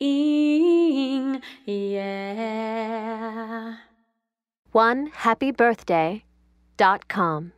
ing, yeah. One happy birthday dot com.